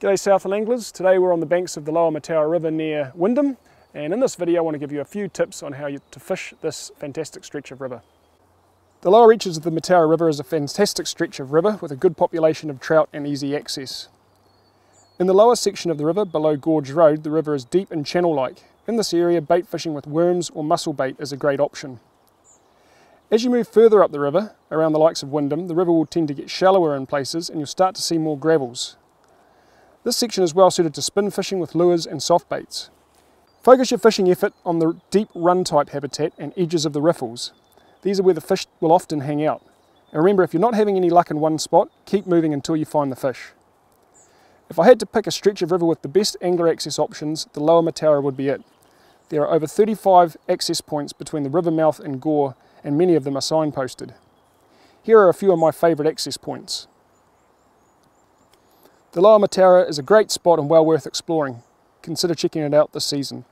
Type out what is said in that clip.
G'day Southland anglers, today we're on the banks of the Lower Mataura River near Wyndham and in this video I want to give you a few tips on how you, to fish this fantastic stretch of river. The lower reaches of the Mataura River is a fantastic stretch of river with a good population of trout and easy access. In the lower section of the river below Gorge Road the river is deep and channel-like. In this area bait fishing with worms or mussel bait is a great option. As you move further up the river, around the likes of Wyndham, the river will tend to get shallower in places and you'll start to see more gravels. This section is well suited to spin fishing with lures and soft baits. Focus your fishing effort on the deep run type habitat and edges of the riffles. These are where the fish will often hang out. And remember, if you're not having any luck in one spot, keep moving until you find the fish. If I had to pick a stretch of river with the best angler access options, the lower Mataura would be it. There are over 35 access points between the river mouth and gore, and many of them are signposted. Here are a few of my favourite access points. The Lower Mataura is a great spot and well worth exploring. Consider checking it out this season.